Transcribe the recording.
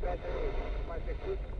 pedra aí, mais recursos.